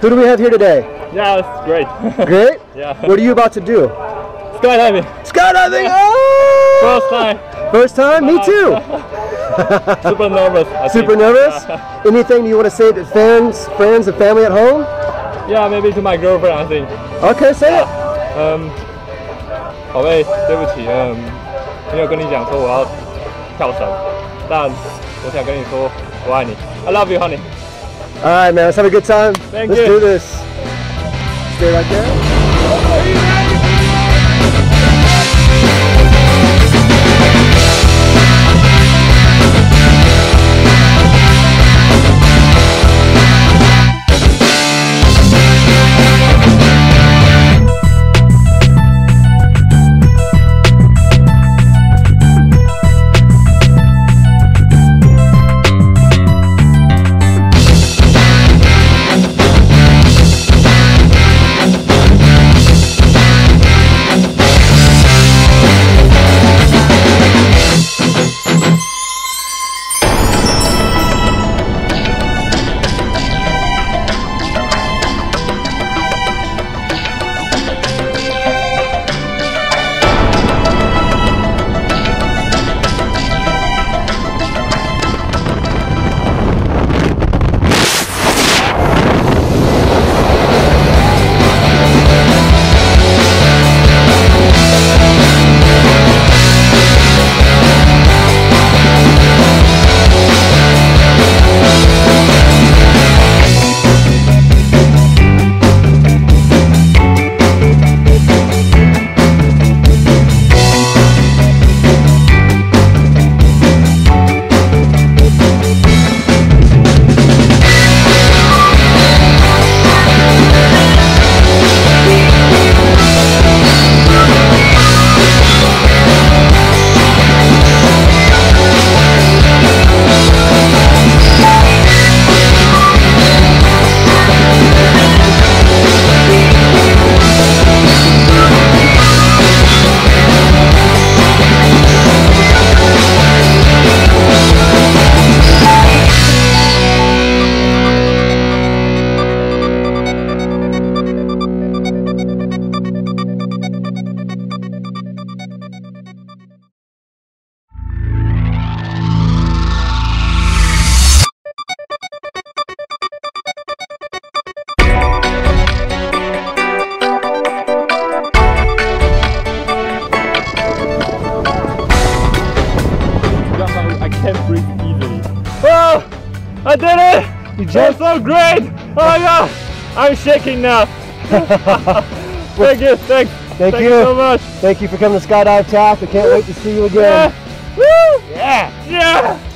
Who do we have here today? Yeah, it's great. Great. yeah. What are you about to do? Skydiving. Skydiving. Oh! First time. First time? Me too. Super nervous. I Super think. nervous. Yeah. Anything you want to say to fans, friends, and family at home? yeah, maybe to my girlfriend, I think. Okay, say it. 嗯，宝贝，对不起，嗯，没有跟你讲说我要跳绳，但我想跟你说我爱你。I love you, honey. All right, man. Let's have a good time. Thank Let's you. do this. Stay right there. Oh, I can't breathe easily. Oh, I did it! You jumped. so great! Oh my god! I'm shaking now. Thank you, thanks. Thank Thank you. you so much. Thank you for coming to Skydive Taft. I can't wait to see you again. Yeah. Woo! Yeah. Yeah.